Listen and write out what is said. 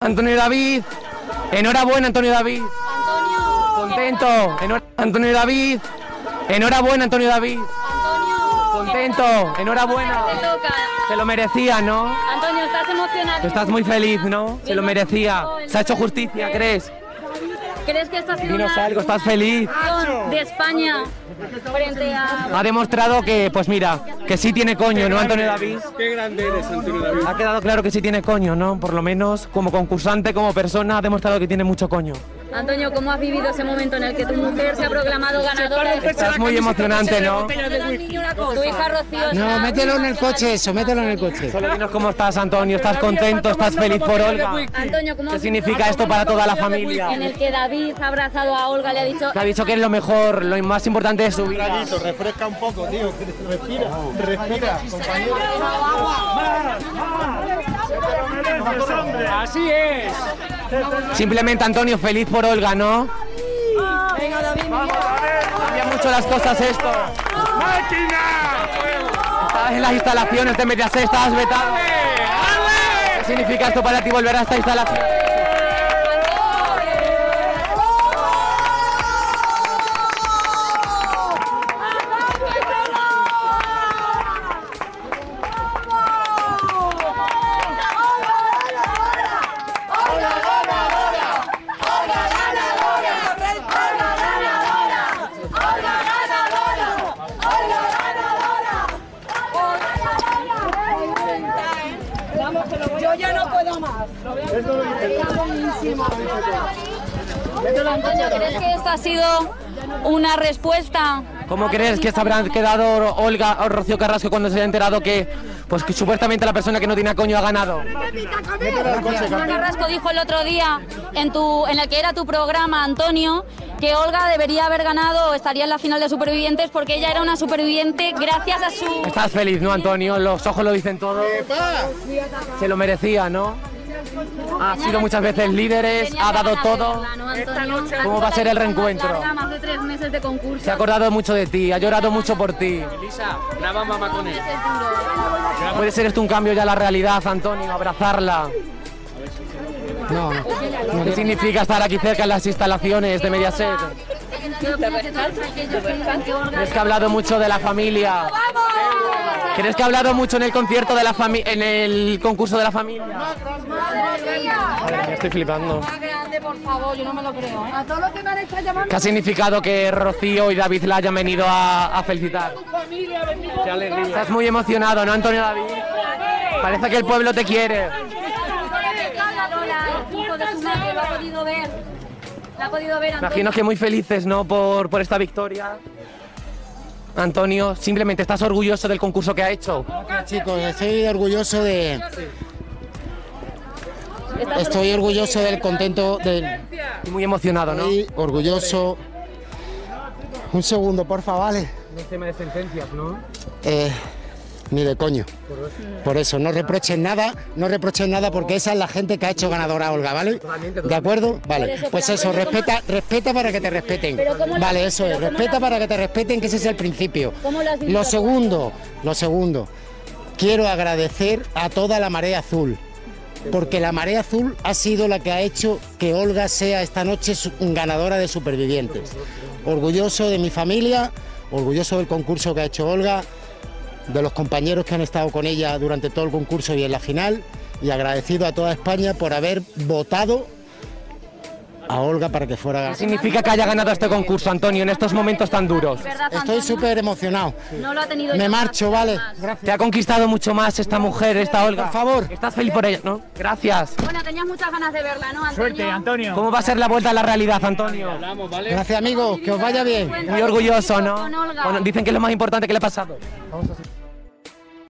Antonio David, enhorabuena Antonio David, Antonio. contento, Enhor- Antonio David, enhorabuena Antonio David, Antonio. contento, enhorabuena, Te toca. se lo merecía, ¿no? Antonio, estás emocionado. Estás muy feliz, ¿no? Se lo merecía, se ha hecho justicia, ¿crees? ¿Crees que esta ha sido Dinos una algo, estás feliz. de España frente a... Ha demostrado que, pues mira, que sí tiene coño, ¿no, Antonio David? Qué grande eres, Antonio David. Ha quedado claro que sí tiene coño, ¿no? Por lo menos como concursante, como persona, ha demostrado que tiene mucho coño. Antonio, ¿cómo has vivido ese momento en el que tu mujer se ha proclamado ganadora? Estás muy emocionante, ¿no? Tu hija Rocío No, mételo en el coche eso, mételo en el coche. Solo dinos cómo estás, Antonio. ¿Estás contento? ¿Estás feliz por Olga? Antonio, ¿cómo ¿Qué significa esto para toda la familia? en el que David ha abrazado a Olga, le ha dicho... Te ha dicho que es lo mejor, lo más importante de su vida. Traguito, refresca un poco, tío. Respira, respira, compañero. Así es. Simplemente, Antonio, feliz por Olga, ¿no? Cambia mucho las cosas esto. Estabas en las instalaciones de Mediaset, estabas vetado. ¿Qué significa esto para ti volver a esta instalación? Antonio, ¿crees que esto ha sido una respuesta? ¿Cómo crees que se habrán quedado Olga o Rocío Carrasco cuando se haya enterado que, pues, que supuestamente la persona que no tiene coño ha ganado? Carrasco dijo el otro día en tu en el que era tu programa, Antonio, que Olga debería haber ganado o estaría en la final de supervivientes porque ella era una superviviente gracias a su Estás feliz, ¿no, Antonio? Los ojos lo dicen todo. Se lo merecía, ¿no? Ha sido muchas veces líderes, ha dado todo. ¿Cómo va a ser el reencuentro? larga, Más de tres meses de concurso. Se ha acordado mucho de ti, ha llorado mucho por ti. Lisa, graba mamá con él. Puede ser esto un cambio ya a la realidad, Antonio, abrazarla. No. ¿Qué significa estar aquí cerca en las instalaciones de Mediaset? ¿Crees que ha hablado mucho de la familia? ¿Crees que ha hablado mucho en el concierto de la familia, en el concurso de la familia? Madre mía, estoy flipando. Más grande, por favor, yo no me lo creo. ¿eh? A todos los que me han estado llamando. ¿Qué ha significado que Rocío y David la hayan venido a, a felicitar? Qué alegría. Estás muy emocionado, ¿no, Antonio David? Parece que el pueblo te quiere. Madre. Imagino que muy felices, ¿no? Por, por esta victoria. Antonio, simplemente estás orgulloso del concurso que ha hecho. Chicos, estoy orgulloso de. Estoy orgulloso del contento del. Y muy emocionado, ¿no? Estoy orgulloso. Un segundo, porfa, vale. Un tema de sentencias, ¿no? Eh, ni de coño. Por eso, no reprochen nada, no reprochen nada porque esa es la gente que ha hecho ganadora a Olga, ¿vale? ¿De acuerdo? Vale. Pues eso, respeta, respeta para que te respeten. Pero ¿cómo lo- Vale, eso es, pero ¿cómo respeta para que te respeten, que ese es el principio. ¿Cómo lo segundo, lo segundo, quiero agradecer a toda la marea azul. Porque la marea azul ha sido la que ha hecho que Olga sea esta noche su- ganadora de supervivientes. Orgulloso de mi familia, orgulloso del concurso que ha hecho Olga, de los compañeros que han estado con ella durante todo el concurso y en la final, y agradecido a toda España por haber votado a Olga para que fuera ¿Qué significa que haya ganado este concurso, Antonio, en estos momentos tan duros? ¿Verdad, Estoy súper emocionado. No lo ha tenido Me marcho. ¿vale? Más. Te ha conquistado mucho más esta mujer, esta Olga. Por favor. Estás feliz por ella, ¿no? Gracias. Bueno, tenías muchas ganas de verla, ¿no, Antonio? Suerte, Antonio. ¿Cómo va a ser la vuelta a la realidad, Antonio? Gracias amigos, que os vaya bien. Muy orgulloso, ¿no? Con Olga. Bueno, dicen que es lo más importante que le ha pasado.